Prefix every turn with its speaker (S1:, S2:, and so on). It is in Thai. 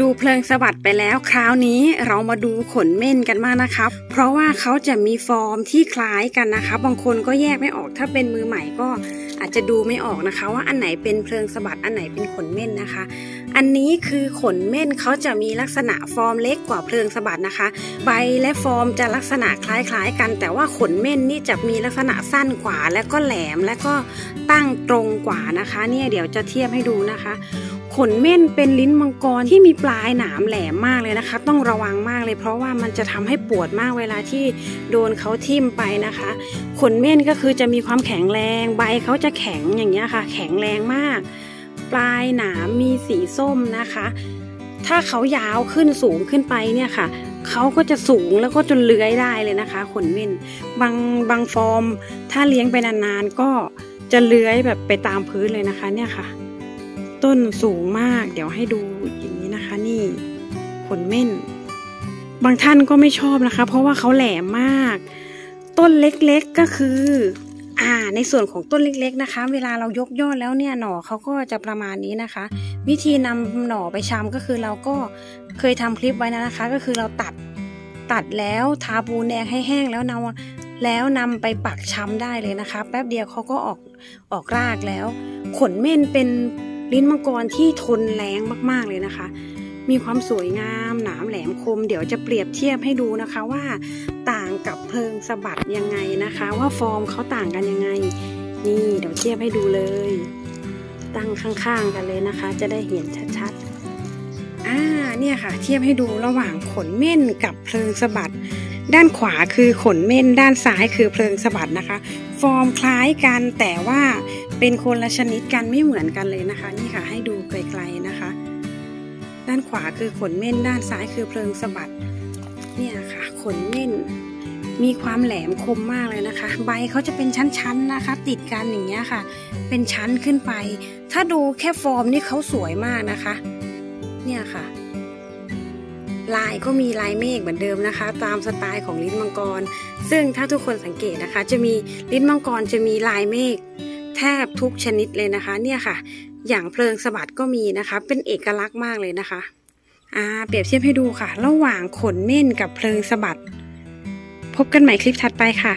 S1: ดูเพลิงสวัสดไปแล้ว คราวนี้เรามาดูขนเม่นกันมากนะครับเพราะว่าเขาจะมีฟอร์มที่คล้ายกันนะคะ บางคนก็แยกไม่ออก ถ้าเป็นมือใหม่ก็อาจจะดูไม่ออกนะคะ ว่าอันไหนเป็นเพลิงสวัดอันไหนเป็นขนเม่นนะคะ อันนี้คือขนเม่นเขาจะมีลักษณะฟอร์มเล็กกว่าเพลิงสวัดนะคะ ใบและฟอร์มจะลักษณะคล้ายๆกัน แต่ว่าขนเม่นนี่จะมีลักษณะสั้นกว่า และก็แหลมและก็ตั้งตรงกว่านะคะ เนี่ยเดี๋ยวจะเทียบให้ดูนะคะขนเม่นเป็นลิ้นมังกรที่มีปลายหนามแหลมมากเลยนะคะ ต้องระวังมากเลย เพราะว่ามันจะทำให้ปวดมากเววลาที่โดนเขาทิ่มไปนะคะ ขนเม่นก็คือจะมีความแข็งแรง ใบเขาจะแข็งอย่างเงี้ยค่ะ แข็งแรงมาก ปลายหนามมีสีส้มนะคะ ถ้าเขายาวขึ้นสูงขึ้นไปเนี่ยค่ะเขาก็จะสูงแล้วก็จนเลื้อยได้เลยนะคะ ขนเม่นบางบางฟอร์ม ถ้าเลี้ยงไปนานๆก็จะเลื้อยแบบไปตามพื้นเลยนะคะเนี่ยค่ะ ต้นสูงมากเดี๋ยวให้ดูอย่างนี้นะคะ นี่ขนเม่น บางท่านก็ไม่ชอบนะคะ เพราะว่าเขาแหลมมาก ต้นเล็กๆก็คือ อ่า ในส่วนของต้นเล็ก ๆ นะคะ เวลาเรายกยอดแล้วเนี่ยหน่อเขาก็จะประมาณนี้นะคะ วิธีนำหน่อไปชำก็คือเราก็เคยทำคลิปไว้นะคะ ก็คือเราตัดตัดแล้วทาปูนแดงให้แห้งแล้วนำแล้วนำไปปักชำได้เลยนะคะ แป๊บเดียวเขาก็ออกออกรากแล้ว ขนเม่นเป็นลิ้นมังกรที่ทนแรงมากๆเลยนะคะ มีความสวยงามหนามแหลมคม เดี๋ยวจะเปรียบเทียบให้ดูนะคะว่าต่างกับเพลิงสะบัดยังไงนะคะ ว่าฟอร์มเขาต่างกันยังไง นี่เดี๋ยวเทียบให้ดูเลย ตั้งข้างๆกันเลยนะคะ จะได้เห็นชัดๆอ่าเนี่ยค่ะ เทียบให้ดูระหว่างขนเม่นกับเพลิงสะบัดด้านขวาคือขนเม่นด้านซ้ายคือเพลิงสะบัดนะคะ ฟอร์มคล้ายกันแต่ว่าเป็นคนละชนิดกันไม่เหมือนกันเลยนะคะ นี่ค่ะให้ดูไกลๆนะคะ ด้านขวาคือขนเม่นด้านซ้ายคือเพลิงสะบัดเนี่ยค่ะขนเม่นมีความแหลมคมมากเลยนะคะ ใบเขาจะเป็นชั้นๆนะคะ ติดกันอย่างเงี้ยค่ะ เป็นชั้นขึ้นไป ถ้าดูแค่ฟอร์มนี่เขาสวยมากนะคะ เนี่ยค่ะ ลายก็มีลายเมฆเหมือนเดิมนะคะ ตามสไตล์ของลิ้นมังกร ซึ่งถ้าทุกคนสังเกตนะคะ จะมีลิ้นมังกรจะมีลายเมฆแทบทุกชนิดเลยนะคะ เนี่ยค่ะ อย่างเพลิงสะบัดก็มีนะคะ เป็นเอกลักษณ์มากเลยนะคะอ่าเปรียบเทียบให้ดูค่ะ ระหว่างขนเม่นกับเพลิงสะบัดพบกันใหม่คลิปถัดไปค่ะ